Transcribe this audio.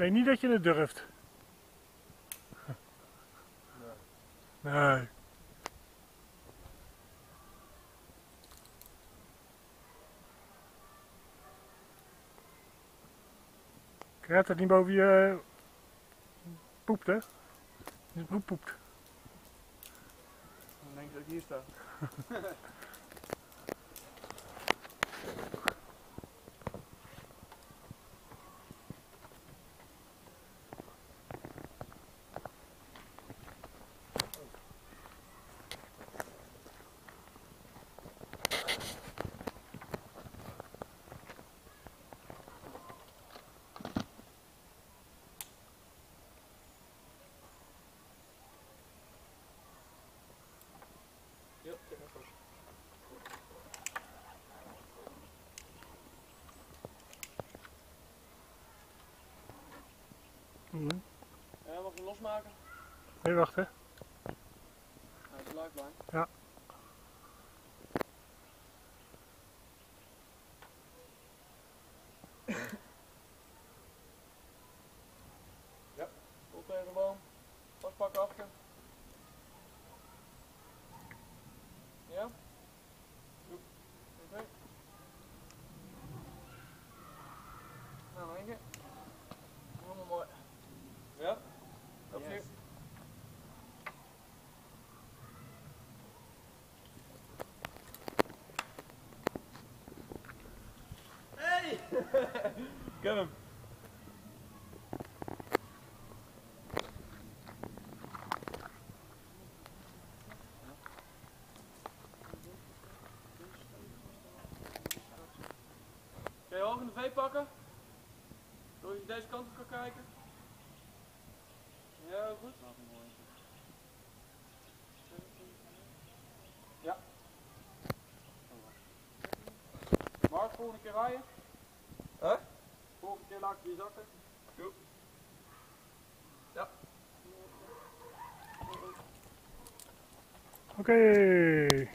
denk niet dat je het durft. Nee. Krijg het niet boven je poept, hè? Je poep poept. Dan denk ik dat ik hier sta. Ja, mag ik hem losmaken? Nee, wacht hè. Uit de. Ja. ja. Ik heb hem. Kun je hoog in de V pakken? Zodat je deze kant op kan kijken? Ja, goed. Ja. Mark, volgende keer rijden. Huh? Volgende keer laat ik die zakken. Goed. Ja. Oké.